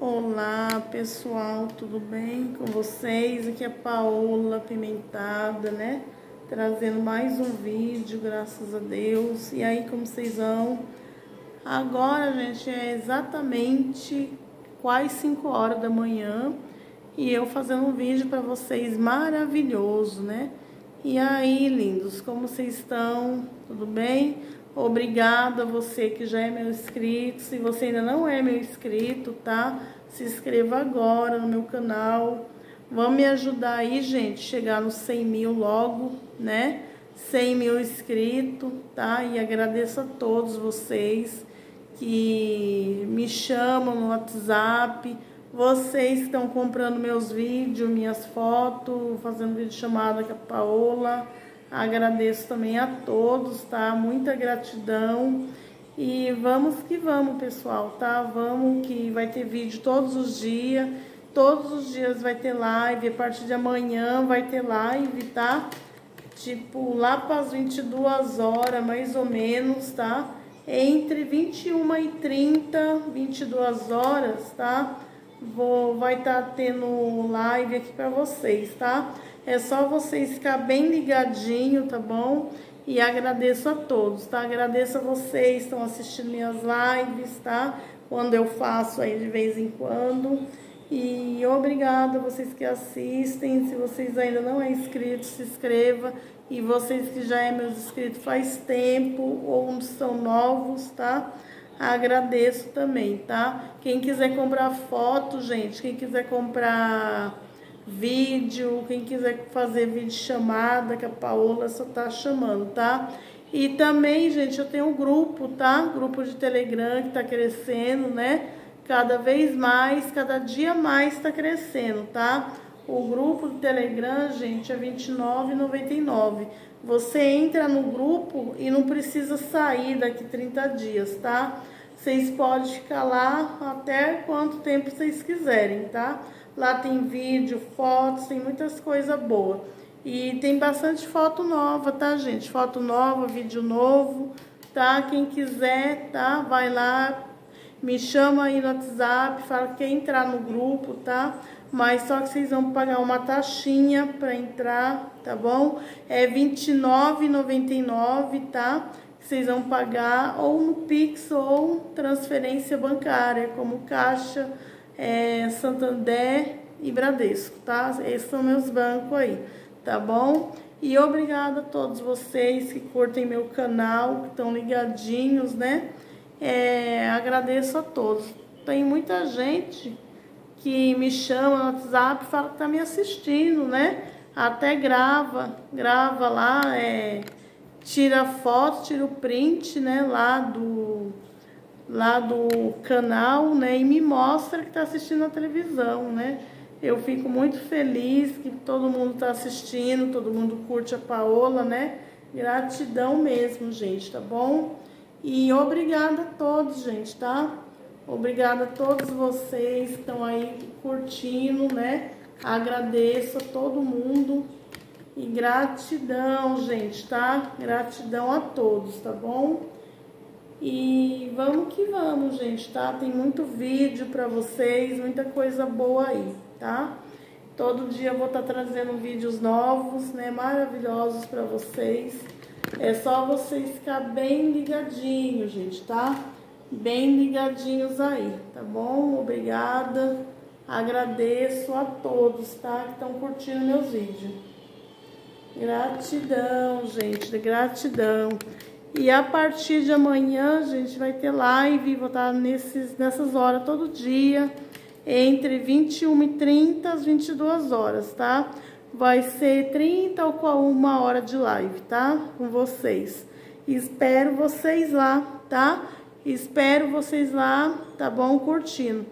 Olá pessoal, tudo bem com vocês? Aqui é Paola Pimentada, né? Trazendo mais um vídeo, graças a Deus. E aí, como vocês vão? Agora, gente, é exatamente quase 5 horas da manhã e eu fazendo um vídeo para vocês maravilhoso, né? E aí, lindos, como vocês estão? Tudo bem? Obrigada a você que já é meu inscrito. Se você ainda não é meu inscrito, tá? Se inscreva agora no meu canal. Vamos me ajudar aí, gente, chegar nos 100 mil logo, né? 100 mil inscritos, tá? E agradeço a todos vocês que me chamam no WhatsApp, vocês que estão comprando meus vídeos, minhas fotos, fazendo vídeo chamada com a Paola. Agradeço também a todos, tá? Muita gratidão. E vamos que vamos, pessoal, tá? Vamos que vai ter vídeo todos os dias. Todos os dias vai ter live. A partir de amanhã vai ter live, tá? Tipo, lá para as 22 horas, mais ou menos, tá? Entre 21 e 30, 22 horas, tá? Vou, vai estar tá tendo live aqui para vocês, tá? É só vocês ficar bem ligadinho, tá bom? E agradeço a todos, tá? Agradeço a vocês que estão assistindo minhas lives, tá? Quando eu faço aí de vez em quando. E obrigada a vocês que assistem. Se vocês ainda não é inscrito, se inscreva. E vocês que já é meus inscritos faz tempo ou são novos, tá? Agradeço também, tá? Quem quiser comprar foto, gente, quem quiser comprar vídeo, quem quiser fazer vídeo chamada, que a Paola só tá chamando, tá? E também, gente, eu tenho um grupo, tá? Grupo de Telegram que tá crescendo, né? Cada vez mais, cada dia mais tá crescendo, tá? O grupo do Telegram, gente, é R$29,99. Você entra no grupo e não precisa sair daqui 30 dias, tá? Vocês podem ficar lá até quanto tempo vocês quiserem, tá? Lá tem vídeo, fotos, tem muitas coisas boas. E tem bastante foto nova, tá, gente? Foto nova, vídeo novo, tá? Quem quiser, tá? Vai lá, me chama aí no WhatsApp, fala que quer entrar no grupo, tá? Mas só que vocês vão pagar uma taxinha para entrar, tá bom? É R$29,99, tá? Vocês vão pagar ou no Pix ou transferência bancária, como Caixa, é, Santander e Bradesco, tá? Esses são meus bancos aí, tá bom? E obrigada a todos vocês que curtem meu canal, que estão ligadinhos, né? É, agradeço a todos. Tem muita gente que me chama no WhatsApp fala que tá me assistindo, né? Até grava, grava lá, é, tira foto, tira o print, né, lá do lá do canal, né, e me mostra que está assistindo a televisão, né. Eu fico muito feliz que todo mundo está assistindo, todo mundo curte a Paola, né. Gratidão mesmo, gente, tá bom? E obrigada a todos, gente, tá? Obrigada a todos vocês que estão aí curtindo, né? Agradeço a todo mundo. E gratidão, gente, tá? Gratidão a todos, tá bom? E vamos que vamos, gente, tá? Tem muito vídeo pra vocês, muita coisa boa aí, tá? Todo dia eu vou estar tá trazendo vídeos novos, né? Maravilhosos pra vocês. É só vocês ficar bem ligadinhos, gente, tá? Bem ligadinhos aí, tá bom? Obrigada. Agradeço a todos, tá? Que estão curtindo meus vídeos. Gratidão, gente, gratidão. E a partir de amanhã, gente vai ter live, vou estar nesses, nessas horas todo dia, entre 21 e 30 às 22 horas, tá? Vai ser 30 ou uma hora de live, tá? Com vocês. Espero vocês lá, tá? Espero vocês lá, tá bom? Curtindo.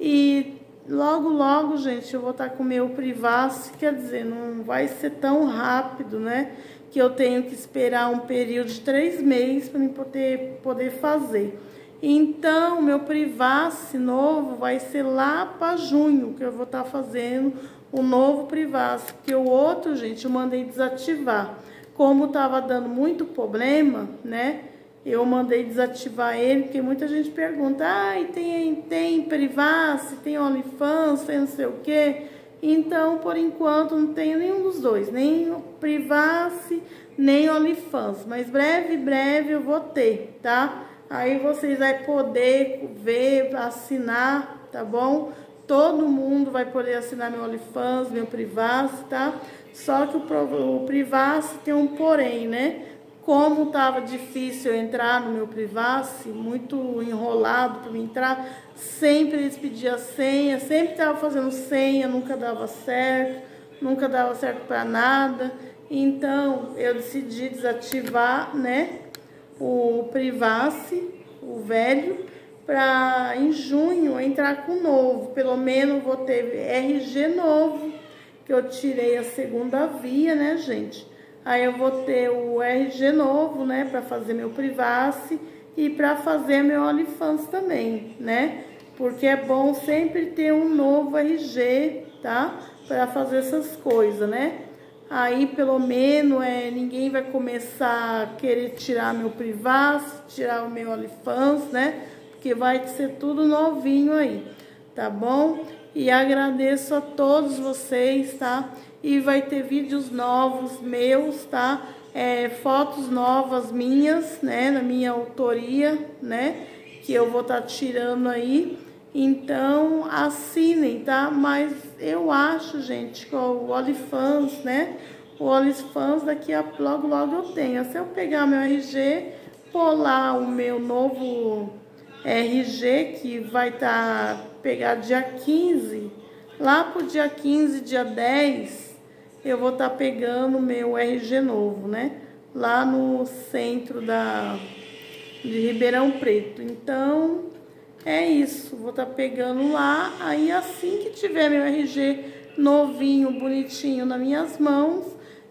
E logo, logo, gente, eu vou estar com o meu privacy, quer dizer, não vai ser tão rápido, né? que eu tenho que esperar um período de três meses para poder, poder fazer. Então, meu privacy novo vai ser lá para junho, que eu vou estar tá fazendo o novo privacy, porque o outro, gente, eu mandei desativar. Como estava dando muito problema, né? Eu mandei desativar ele, porque muita gente pergunta, ah, tem, tem Privacy, tem OnlyFans, tem não sei o quê. Então, por enquanto, não tenho nenhum dos dois, nem Privacy, nem OnlyFans. Mas breve, breve eu vou ter, tá? Aí vocês vão poder ver, assinar, tá bom? Todo mundo vai poder assinar meu OnlyFans, meu Privacy, tá? Só que o, o Privacy tem um porém, né? Como estava difícil eu entrar no meu Privacy, muito enrolado para entrar, sempre eles pediam senha, sempre estava fazendo senha, nunca dava certo, nunca dava certo para nada. Então eu decidi desativar, né, o Privacy, o velho, para em junho entrar com o novo. Pelo menos vou ter RG novo, que eu tirei a segunda via, né, gente? Aí eu vou ter o RG novo, né, para fazer meu Privacy e para fazer meu OnlyFans também, né? Porque é bom sempre ter um novo RG, tá? Para fazer essas coisas, né? Aí pelo menos é, ninguém vai começar a querer tirar meu Privacy, tirar o meu OnlyFans, né? Porque vai ser tudo novinho aí, tá bom? E agradeço a todos vocês, tá? E vai ter vídeos novos meus, tá? É, fotos novas minhas, né? Na minha autoria, né? Que eu vou estar tá tirando aí. Então, assinem, tá? Mas eu acho, gente, que o OnlyFans, né? O OnlyFans daqui a logo, logo eu tenho. Se eu pegar meu RG, lá o meu novo RG, que vai estar tá, pegar dia 15, lá pro dia 15, dia 10, eu vou estar tá pegando meu RG novo, né? Lá no centro da, de Ribeirão Preto. Então, é isso. Vou estar tá pegando lá. Aí, assim que tiver meu RG novinho, bonitinho nas minhas mãos,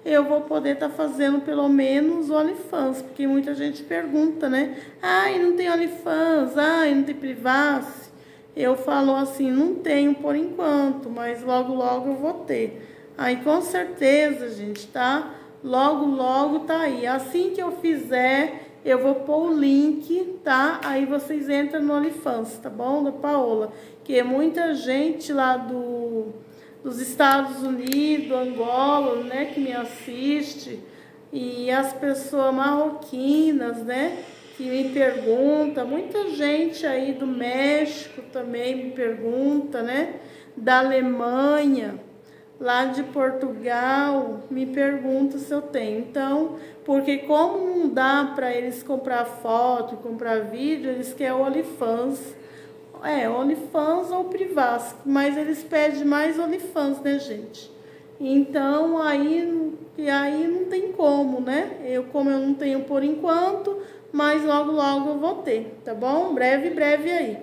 eu vou poder estar tá fazendo pelo menos OnlyFans. Porque muita gente pergunta, né? Ai, não tem OnlyFans. Ai, não tem Privacy. Eu falo assim, não tenho por enquanto, mas logo, logo eu vou ter. Aí com certeza, gente, tá? Logo, logo tá aí. Assim que eu fizer, eu vou pôr o link, tá? Aí vocês entram no OnlyFans, tá bom? Da Paola. Que é muita gente lá do, dos Estados Unidos, Angola, né? Que me assiste. E as pessoas marroquinas, né? Que me pergunta. Muita gente aí do México também me pergunta, né? Da Alemanha lá de Portugal me pergunta se eu tenho. Então, porque como não dá para eles comprar foto, comprar vídeo, eles querem OnlyFans. É, OnlyFans ou Privacy, mas eles pedem mais OnlyFans, né, gente? Então, aí, e aí não tem como, né? Eu, como eu não tenho por enquanto, mas logo, logo eu vou ter, tá bom? Breve, breve aí,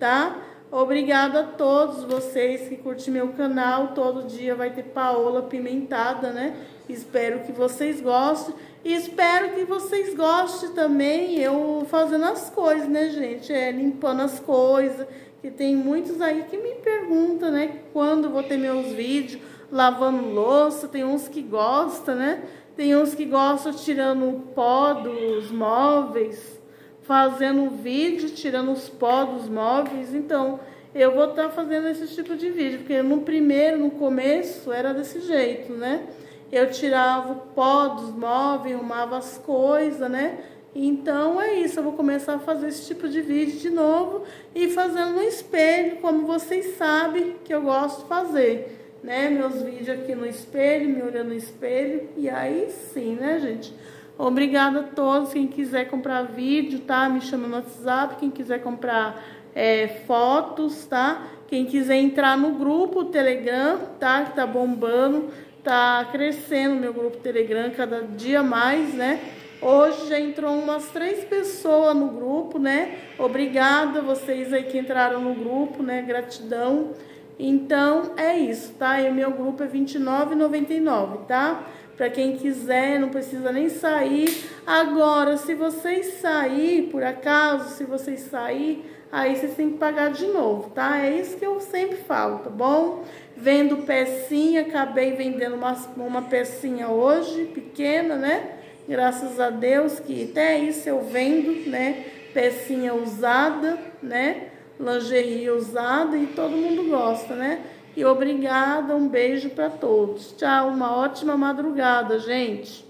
tá? Obrigada a todos vocês que curtem meu canal. Todo dia vai ter Paola Pimentada, né? Espero que vocês gostem. E espero que vocês gostem também eu fazendo as coisas, né, gente? É, limpando as coisas. Que tem muitos aí que me perguntam, né? Quando vou ter meus vídeos lavando louça. Tem uns que gostam, né? Tem uns que gostam tirando o pó dos móveis fazendo vídeo, tirando os pó dos móveis. Então, eu vou estar tá fazendo esse tipo de vídeo, porque no primeiro, no começo, era desse jeito, né? Eu tirava o pó dos móveis, arrumava as coisas, né? Então é isso, eu vou começar a fazer esse tipo de vídeo de novo e fazendo no espelho, como vocês sabem que eu gosto de fazer, né? Meus vídeos aqui no espelho, me olhando no espelho, e aí sim, né, gente? Obrigada a todos. Quem quiser comprar vídeo, tá? Me chama no WhatsApp. Quem quiser comprar é, fotos, tá? Quem quiser entrar no grupo Telegram, tá? Que tá bombando, tá crescendo meu grupo Telegram cada dia mais, né? Hoje já entrou umas três pessoas no grupo, né? Obrigada vocês aí que entraram no grupo, né? Gratidão. Então é isso, tá? E o meu grupo é R$29,99, tá? Para quem quiser, não precisa nem sair. Agora, se vocês sair, por acaso, se vocês sair, aí vocês têm que pagar de novo, tá? É isso que eu sempre falo, tá bom? Vendo pecinha, acabei vendendo uma, uma pecinha hoje, pequena, né? Graças a Deus que até isso eu vendo, né? Pecinha usada, né? Lingerie usada e todo mundo gosta, né? E obrigada, um beijo para todos. Tchau, uma ótima madrugada, gente.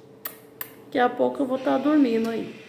Daqui a pouco eu vou estar tá dormindo aí.